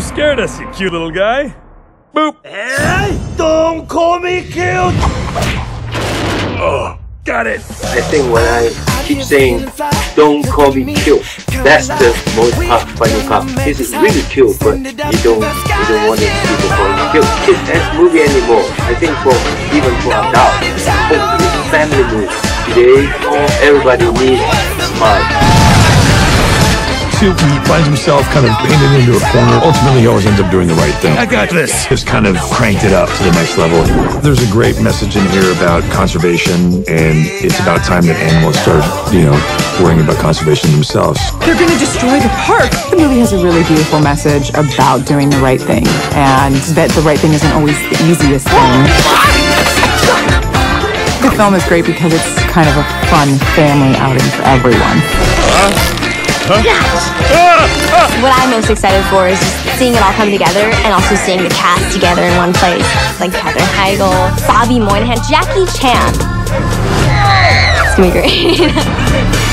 You scared us, you cute little guy. Boop. Hey, don't call me cute. Oh, got it. I think when I keep saying, don't call me cute, that's the most part, funny part. This is really cute, but you don't, you don't want it to call you cute. It's that movie anymore. I think for, even for adults, it's a family movie. Today, everybody needs a smile. He finds himself kind of painted into a corner. Ultimately, he always ends up doing the right thing. I got this. Just kind of cranked it up to the next level. There's a great message in here about conservation, and it's about time that animals start, you know, worrying about conservation themselves. They're going to destroy the park. The movie has a really beautiful message about doing the right thing, and that the right thing isn't always the easiest thing. The film is great because it's kind of a fun family outing for everyone. What I'm most excited for is just seeing it all come together and also seeing the cast together in one place. Like Katherine Heigl, Bobby Moynihan, Jackie Chan. It's gonna be great.